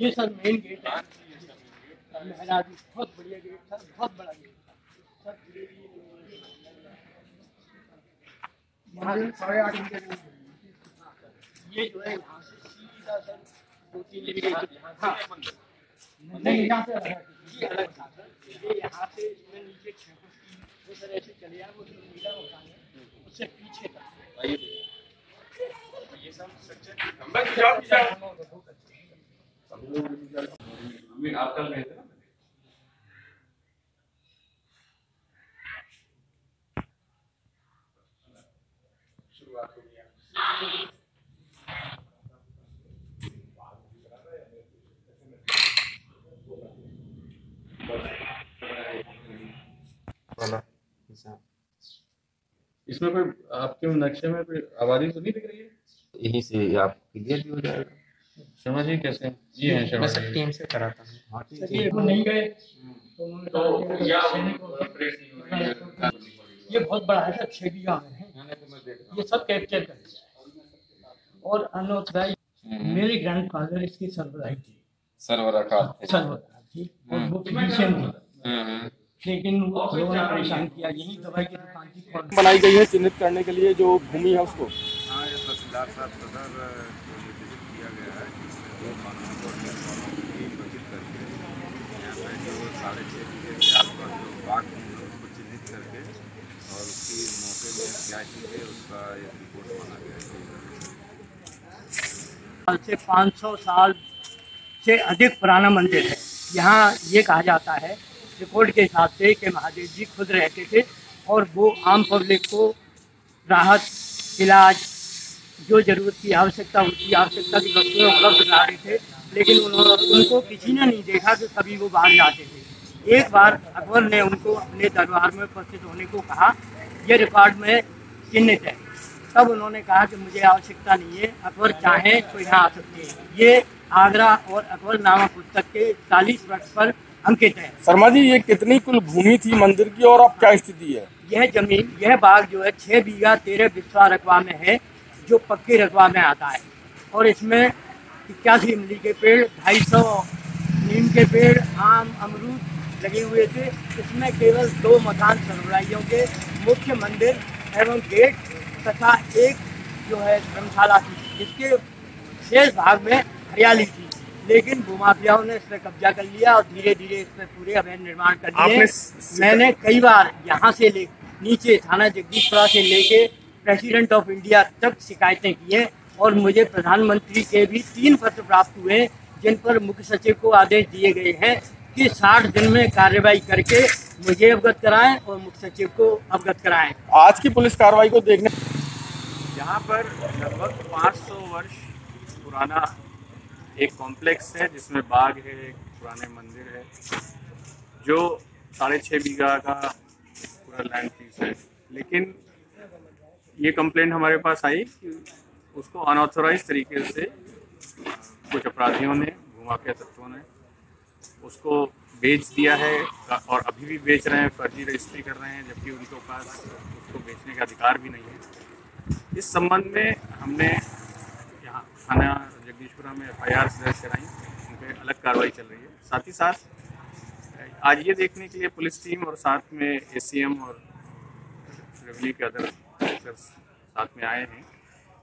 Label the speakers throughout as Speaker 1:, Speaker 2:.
Speaker 1: ये sir main gate है। महाराज बहुत बढ़िया गेट था बहुत बड़ा गेट था। सर ये जो है यहाँ से सीधा सर दो तीन हाँ। नहीं यहाँ अलग ये अलग था सर ये यहाँ से इसमें नीचे छह फुट की वो सर ऐसे चले आए वो जो नीला मकान है उससे पीछे था
Speaker 2: ये सब स्ट्रक्चर आप कल गए थे ना? शुरुआत हो गया इसमें कोई आपके नक्शे में कोई आबादी तो नहीं दिख रही है?
Speaker 3: यहीं से आप क्लियर भी हो जाएगा।
Speaker 2: शर्मा जी कैसे? ये हैं शर्मा
Speaker 4: मैं सब टीम से कराता हूँ
Speaker 3: हाँ
Speaker 1: वो नहीं गए। तो
Speaker 2: तो या
Speaker 1: को-
Speaker 2: प्रेस नहीं हो रही है।
Speaker 1: ये बहुत बड़ा है सर छह बीघा में है ये सब कैप्चर कर और अनऑथराइज मेरे ग्रैंडफादर इसकी सरबराही थी।
Speaker 2: सरवरा का
Speaker 1: सरबराह थी। और वो फिजिशियन थी। लेकिन वो लोगों ने परेशान किया। यही दवाई की दुकान कौन-
Speaker 5: बनाई गई है चिन्हित करने के लिए जो भूमि है उसको।
Speaker 6: हाँ ये तहसीलदार साहब सदर को ये विज़िट किया गया है नियमों की करके यहाँ जो साढ़े छः जो उसको चिन्हित करके और उसकी मौके में क्या चीज़ है उसका एक रिपोर्ट बना गया है
Speaker 1: से 500 साल से अधिक पुराना मंदिर है। यहाँ ये कहा जाता है, रिपोर्ट के हिसाब से कि महादेव जी खुद रहते थे और वो आम पब्लिक को राहत, इलाज जो ज़रूरत की आवश्यकता उनकी आवश्यकता की वस्तुएँ उपलब्ध करा रहे थे लेकिन उन्होंने उनको किसी ने नहीं देखा कि कभी वो बाहर जाते थे। एक बार अकबर ने उनको अपने दरबार में उपस्थित होने को कहा यह रिकॉर्ड में चिन्हित है। तब उन्होंने कहा कि मुझे आवश्यकता नहीं है अकबर चाहें तो यहाँ आ सकते हैं। ये आगरा और अकबर नामा पुस्तक के चालीस वर्ष पर अंकित है।
Speaker 5: शर्मा जी ये कितनी कुल भूमि थी मंदिर की और अब क्या स्थिति है?
Speaker 1: यह ज़मीन यह बाग जो है छह बीघा तेरह बिस्वा रकबा में है। जो पक्के रकबा में आता है। और इसमें इक्यासी इमली के पेड़ ढाई सौ नीम के पेड़ आम अमरूद लगे हुए थे। इसमें केवल दो मकान सरबराहियों के मुख्य मंदिर एवं गेट तथा एक जो है धर्मशाला थी जिसके शेष भाग में हरियाली थी। लेकिन भूमाफियाओं ने इस पर कब्जा कर लिया और धीरे धीरे इस पर पूरे अवैध निर्माण कर लिए मैंने कई बार यहाँ से ले नीचे थाना जगदीशपुरा से लेके प्रेसिडेंट ऑफ़ इंडिया तक शिकायतें की हैं और मुझे प्रधानमंत्री के भी तीन पत्र प्राप्त हुए हैं जिन पर मुख्य सचिव को आदेश दिए गए हैं कि 60 दिन में कार्रवाई करके मुझे अवगत कराएँ और मुख्य सचिव को अवगत कराएँ।
Speaker 5: आज की पुलिस कार्रवाई को देखने
Speaker 7: यहाँ पर लगभग 500 वर्ष पुराना एक कॉम्प्लेक्स है जिसमें बाग है एक पुराने मंदिर है जो साढ़े छः बीघा का पूरा लैंड पीस है। लेकिन ये कंप्लेंट हमारे पास आई कि उसको अनऑथोराइज तरीके से कुछ अपराधियों ने भूमाफिया तत्वों ने उसको बेच दिया है और अभी भी बेच रहे हैं, फर्जी रजिस्ट्री कर रहे हैं, जबकि उनके पास उसको बेचने का अधिकार भी नहीं है। इस संबंध में हमने यहाँ थाना जगदीशपुरा में एफ़ आई आर दर्ज कराई, उन पर अलग कार्रवाई चल रही है। साथ ही साथ, आज ये देखने के लिए पुलिस टीम और साथ में एसीएम और रेवन्यू के अदर ऑफिसर्स साथ में आए हैं,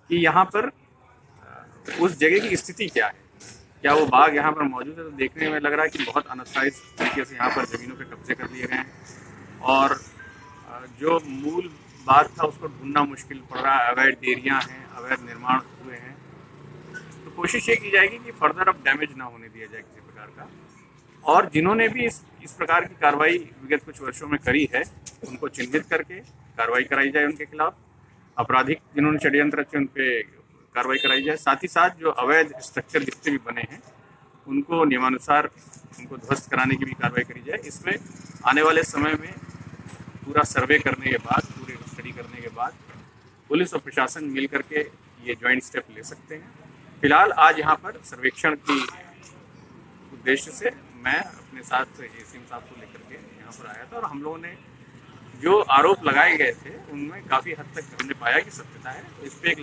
Speaker 7: कि यहाँ पर उस जगह की स्थिति क्या है? क्या वो बाग यहाँ पर मौजूद है? तो देखने में लग रहा है कि बहुत अनऑथराइज तरीके से यहाँ पर ज़मीनों पर कब्जे कर लिए गए हैं और जो मूल बात था उसको ढूंढना मुश्किल पड़ रहा है। अवैध डेरियाँ हैं, अवैध निर्माण हुए हैं। तो कोशिश ये की जाएगी कि फर्दर अब डैमेज ना होने दिया जाए किसी प्रकार का। और जिन्होंने भी इस इस प्रकार की कार्रवाई विगत कुछ वर्षों में करी है, उनको चिन्हित करके कार्रवाई कराई जाए उनके खिलाफ। आपराधिक जिन्होंने षड्यंत्र रचे उन पर कार्रवाई कराई जाए। साथ ही साथ जो अवैध स्ट्रक्चर जितने भी बने हैं, उनको नियमानुसार उनको ध्वस्त कराने की भी कार्रवाई करी जाए। इसमें आने वाले समय में पूरा सर्वे करने के बाद, पूरे स्टडी करने के बाद पुलिस और प्रशासन मिल करके ये ज्वाइंट स्टेप ले सकते हैं। फ़िलहाल आज यहाँ पर सर्वेक्षण की उद्देश्य से मैं अपने साथ ए साहब को लेकर के यहाँ पर आया था और हम लोगों ने जो आरोप लगाए गए थे, उनमें काफ़ी हद तक हमने पाया कि सत्यता है। इस पर एक